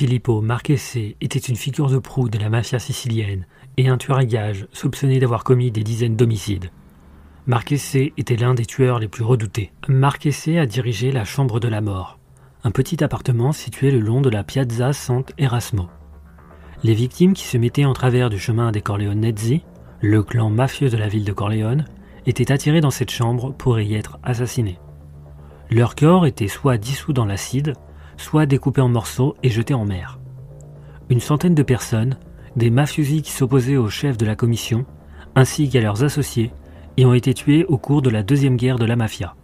Filippo Marchese était une figure de proue de la mafia sicilienne et un tueur à gages soupçonné d'avoir commis des dizaines d'homicides. Marchese était l'un des tueurs les plus redoutés. Marchese a dirigé la Chambre de la Mort, un petit appartement situé le long de la Piazza Sant'Erasmo. Les victimes qui se mettaient en travers du chemin des Corleonezzi, le clan mafieux de la ville de Corleone, étaient attirées dans cette chambre pour y être assassinées. Leur corps était soit dissous dans l'acide, soit découpés en morceaux et jetés en mer. Une centaine de personnes, des mafiosi qui s'opposaient au chef de la commission, ainsi qu'à leurs associés, y ont été tués au cours de la deuxième guerre de la mafia.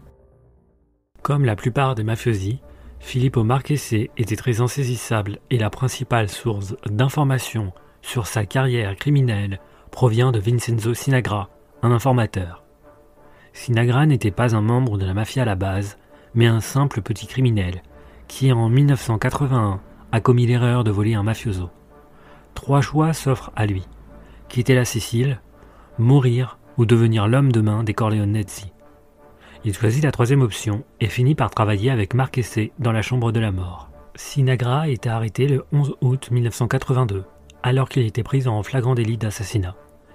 Comme la plupart des mafiosi, Filippo Marchese était très insaisissable et la principale source d'informations sur sa carrière criminelle provient de Vincenzo Sinagra, un informateur. Sinagra n'était pas un membre de la mafia à la base, mais un simple petit criminel qui, en 1981, a commis l'erreur de voler un mafioso. Trois choix s'offrent à lui quitter la Sicile, mourir ou devenir l'homme de main des Corleonezzi. Il choisit la troisième option et finit par travailler avec Marchese dans la chambre de la mort. Sinagra été arrêté le 11 août 1982, alors qu'il était pris en flagrant délit d'assassinat.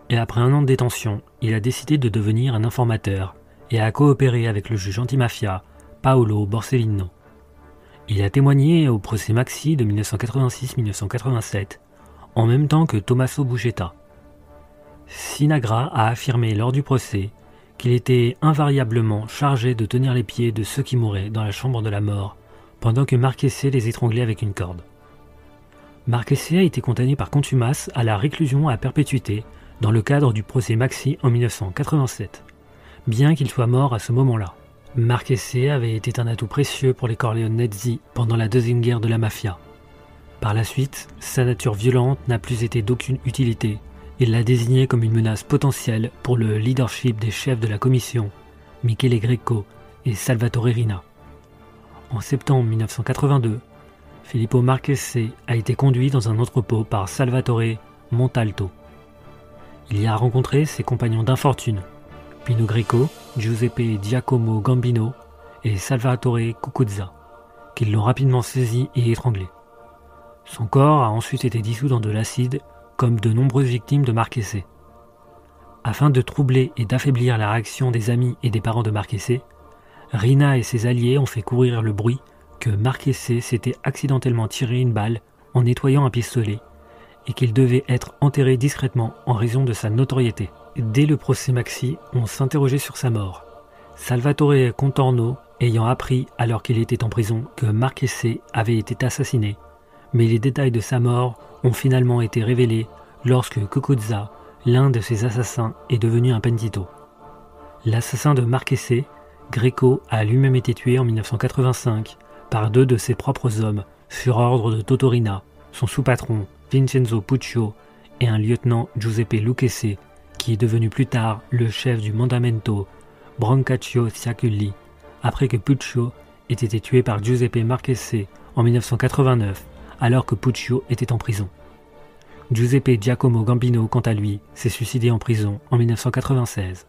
Et après un an de détention, il a décidé de devenir un informateur et a coopéré avec le juge antimafia Paolo Borsellino. Il a témoigné au procès Maxi de 1986-1987, en même temps que Tommaso Buscetta. Sinagra a affirmé lors du procès qu'il était invariablement chargé de tenir les pieds de ceux qui mouraient dans la chambre de la mort, pendant que Marchese les étranglait avec une corde. Marchese a été condamné par contumace à la réclusion à perpétuité dans le cadre du procès Maxi en 1987, bien qu'il soit mort à ce moment-là. Marchese avait été un atout précieux pour les Corleonezzi pendant la deuxième guerre de la mafia. Par la suite, sa nature violente n'a plus été d'aucune utilité. Il l'a désigné comme une menace potentielle pour le leadership des chefs de la commission, Michele Greco et Salvatore Rina. En septembre 1982, Filippo Marchese a été conduit dans un entrepôt par Salvatore Montalto. Il y a rencontré ses compagnons d'infortune, Pino Greco, Giuseppe Giacomo Gambino et Salvatore Cucuzza, qui l'ont rapidement saisi et étranglé. Son corps a ensuite été dissous dans de l'acide, comme de nombreuses victimes de Marchese. Afin de troubler et d'affaiblir la réaction des amis et des parents de Marchese, Rina et ses alliés ont fait courir le bruit que Marchese s'était accidentellement tiré une balle en nettoyant un pistolet et qu'il devait être enterré discrètement en raison de sa notoriété. Dès le procès Maxi, on s'interrogeait sur sa mort. Salvatore Contorno ayant appris alors qu'il était en prison que Marchese avait été assassiné, mais les détails de sa mort ont finalement été révélés lorsque Cucuzza, l'un de ses assassins, est devenu un pentito. L'assassin de Marchese, Greco, a lui-même été tué en 1985 par deux de ses propres hommes sur ordre de Totorina, son sous-patron Vincenzo Puccio et un lieutenant Giuseppe Lucchese qui est devenu plus tard le chef du Mandamento Brancaccio Ciaculli, après que Puccio ait été tué par Giuseppe Marchese en 1989, alors que Puccio était en prison. Giuseppe Giacomo Gambino, quant à lui, s'est suicidé en prison en 1996.